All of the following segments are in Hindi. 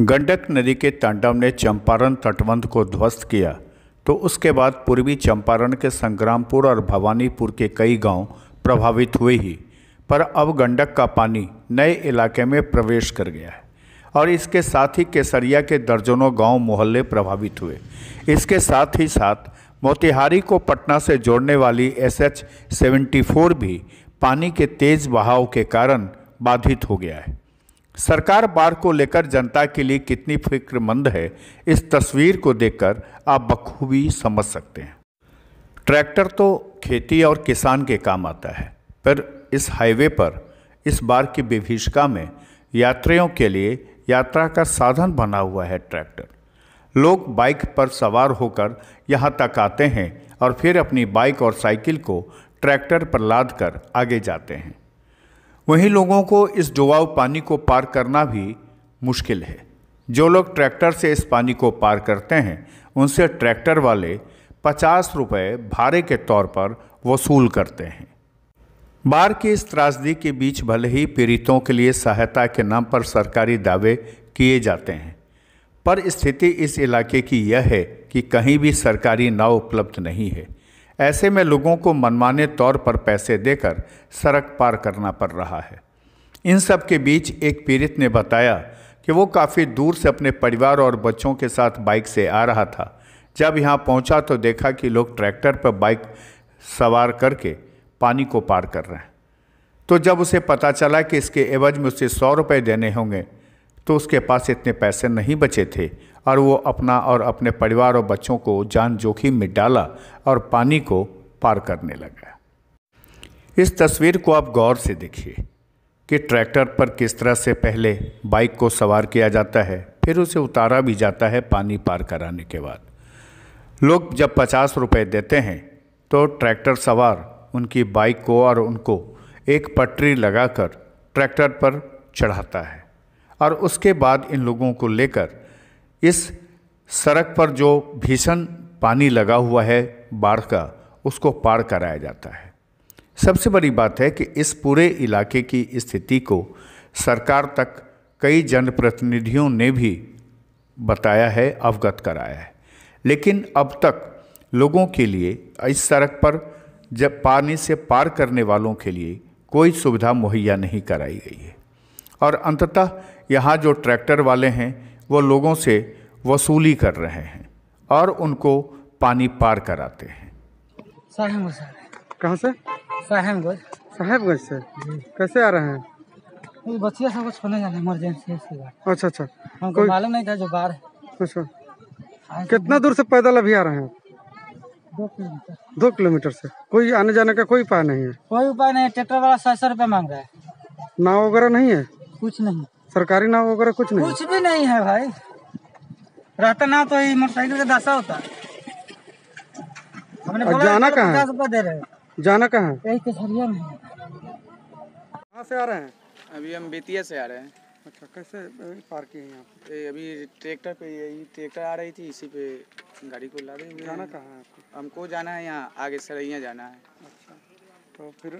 गंडक नदी के तांडव ने चंपारण तटबंध को ध्वस्त किया तो उसके बाद पूर्वी चंपारण के संग्रामपुर और भवानीपुर के कई गाँव प्रभावित हुए ही, पर अब गंडक का पानी नए इलाके में प्रवेश कर गया है और इसके साथ ही केसरिया के दर्जनों गाँव मोहल्ले प्रभावित हुए। इसके साथ ही साथ मोतिहारी को पटना से जोड़ने वाली एस एच भी पानी के तेज बहाव के कारण बाधित हो गया है। सरकार बाढ़ को लेकर जनता के लिए कितनी फिक्रमंद है, इस तस्वीर को देखकर आप बखूबी समझ सकते हैं। ट्रैक्टर तो खेती और किसान के काम आता है, पर इस हाईवे पर, इस बार की विभीषिका में यात्रियों के लिए यात्रा का साधन बना हुआ है ट्रैक्टर। लोग बाइक पर सवार होकर यहाँ तक आते हैं और फिर अपनी बाइक और साइकिल को ट्रैक्टर पर लाद कर आगे जाते हैं। वहीं लोगों को इस डुबाऊ पानी को पार करना भी मुश्किल है। जो लोग ट्रैक्टर से इस पानी को पार करते हैं, उनसे ट्रैक्टर वाले पचास रुपये भाड़े के तौर पर वसूल करते हैं। बाढ़ की इस त्रासदी के बीच भले ही पीड़ितों के लिए सहायता के नाम पर सरकारी दावे किए जाते हैं, पर स्थिति इस इलाके की यह है कि कहीं भी सरकारी नाव उपलब्ध नहीं है। ऐसे में लोगों को मनमाने तौर पर पैसे देकर सड़क पार करना पड़ रहा है। इन सब के बीच एक पीड़ित ने बताया कि वो काफ़ी दूर से अपने परिवार और बच्चों के साथ बाइक से आ रहा था। जब यहाँ पहुँचा तो देखा कि लोग ट्रैक्टर पर बाइक सवार करके पानी को पार कर रहे हैं। तो जब उसे पता चला कि इसके एवज में उसे सौ रुपये देने होंगे तो उसके पास इतने पैसे नहीं बचे थे और वो अपना और अपने परिवार और बच्चों को जान जोखिम में डाला और पानी को पार करने लगा। इस तस्वीर को आप गौर से देखिए कि ट्रैक्टर पर किस तरह से पहले बाइक को सवार किया जाता है, फिर उसे उतारा भी जाता है पानी पार कराने के बाद। लोग जब पचास रुपये देते हैं तो ट्रैक्टर सवार उनकी बाइक को और उनको एक पटरी लगाकर ट्रैक्टर पर चढ़ाता है। और उसके बाद इन लोगों को लेकर इस सड़क पर जो भीषण पानी लगा हुआ है बाढ़ का, उसको पार कराया जाता है। सबसे बड़ी बात है कि इस पूरे इलाके की स्थिति को सरकार तक कई जनप्रतिनिधियों ने भी बताया है, अवगत कराया है। लेकिन अब तक लोगों के लिए इस सड़क पर जब पानी से पार करने वालों के लिए कोई सुविधा मुहैया नहीं कराई गई है। और अंततः यहाँ जो ट्रैक्टर वाले हैं वो लोगों से वसूली कर रहे हैं और उनको पानी पार कराते हैं। साहेबगंज से कहाँ से? साहेबगंज। साहेबगंज से? कैसे आ रहे हैं? बच्चिया सब कुछ होने जाना इमरजेंसी अच्छा अच्छा। हमको मालूम नहीं था जो बाढ़ है। अच्छा। कितना दूर से पैदल अभी आ रहे हैं दो किलोमीटर। दो किलोमीटर से। कोई आने जाने का कोई उपाय नहीं है? कोई उपाय नहीं है ट्रैक्टर वाला सौ सौ रुपये मांग रहा है। नाव वगैरह नहीं है? कुछ नहीं। सरकारी नाव वगैरह कुछ नहीं? कुछ भी नहीं है भाई। रहता ना तो ये मोटरसाइकिल का दासा होता। हमने बोला जाना कहाँ है? पचास रुपये दे रहे हैं। जाना कहाँ यही केसरिया में। कहाँ से आ रहे हैं? अभी हम बेतिया से आ रहे हैं। अच्छा कैसे पार किए यहाँ? पे? ये अभी ट्रैक्टर पे यही ट्रैक्टर आ रही थी इसी पे गाड़ी को ला रहे जाना हैं कहाँ है आपको? हमको जाना है यहाँ आगे सरैया जाना है। अच्छा तो फिर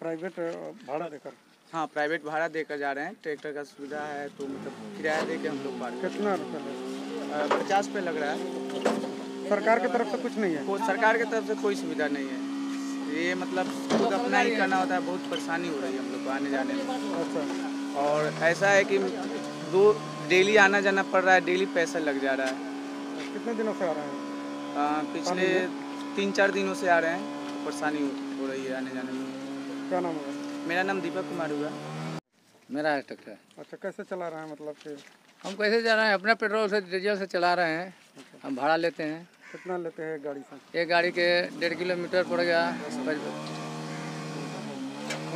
प्राइवेट भाड़ा देकर। हाँ प्राइवेट भाड़ा देकर जा रहे हैं। ट्रैक्टर का सुविधा है तो मतलब किराया दे के हम लोग पार कितना रुपये पचास पे लग रहा है। सरकार की तरफ़ से कुछ नहीं है? सरकार की तरफ़ से कोई सुविधा नहीं है। ये मतलब खुद अपना ही करना होता है बहुत परेशानी हो रही है हम लोग को आने जाने में। अच्छा। और ऐसा है कि दो डेली आना जाना पड़ रहा है डेली पैसा लग जा रहा है। कितने दिनों से आ रहे हैं? अ, पिछले तीन चार दिनों से आ रहे हैं परेशानी हो- हो रही है आने जाने में। क्या नाम होगा मेरा नाम दीपक कुमार हुआ। मेरा है। ट्रैक्टर अच्छा कैसे चला रहे हैं मतलब कि हम कैसे जा रहे हैं? अपने पेट्रोल से डीजल से चला रहे हैं। हम भाड़ा लेते हैं। कितना लेते हैं गाड़ी से? एक गाड़ी के डेढ़ किलोमीटर पड़ गया।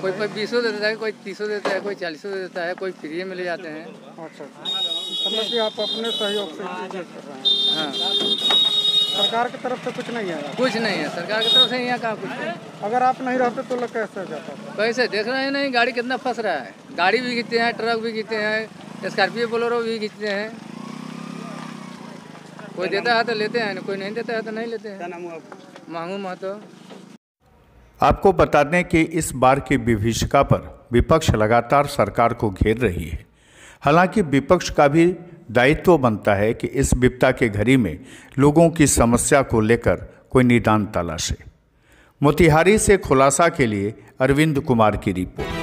कोई कोई बीसों दे देता है कोई तीसों देता है कोई चालीसों दे देता है कोई फ्री में ले जाते हैं। अच्छा अच्छा। मतलब कि आप अपने सहयोग से कर रहे हैं। हाँ। सरकार की तरफ़ से कुछ नहीं है कुछ नहीं है। सरकार की तरफ़ से यहाँ कहाँ कुछ अगर आप नहीं रहते तो लोग कैसे जाता कैसे? देख रहे हैं नहीं गाड़ी कितना फंस रहा है। गाड़ी भी खींचते हैं ट्रक भी खींचते हैं स्कॉर्पियो बोलेरो भी खींचते हैं। कोई देता है तो लेते हैं कोई नहीं देता है तो नहीं लेते हैं। मांगू महतो। आपको बता दें कि इस बार की विभीषिका पर विपक्ष लगातार सरकार को घेर रही है। हालाँकि विपक्ष का भी दायित्व बनता है कि इस विपता के घड़ी में लोगों की समस्या को लेकर कोई निदान तलाशे। मोतिहारी से खुलासा के लिए अरविंद कुमार की रिपोर्ट।